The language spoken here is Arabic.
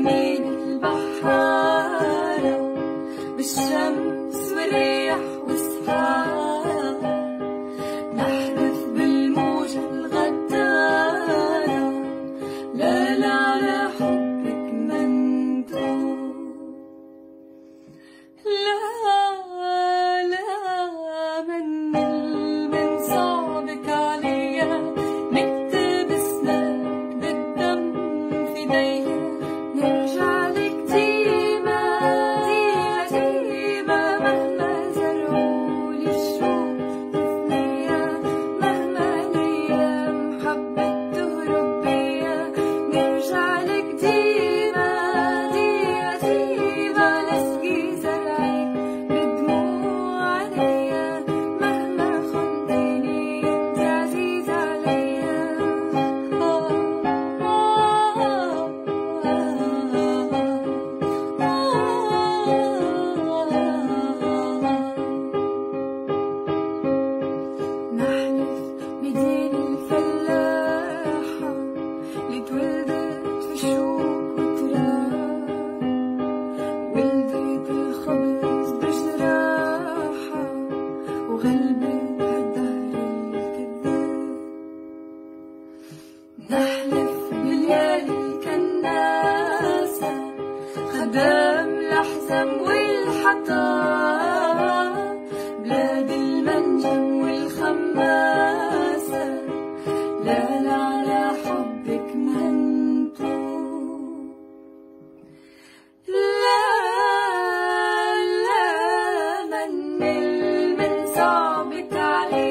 بمين البحارة بالشمس والريح نحلف بالموج الغدارة. لا لا على حبك مندوب لا لا من من صعبك عليا. نكتب بالدم خدام الأحزم والحطام بلاد المنجم والخماسة. لا لا على حبك منطوب لا لا من من صعبك عليا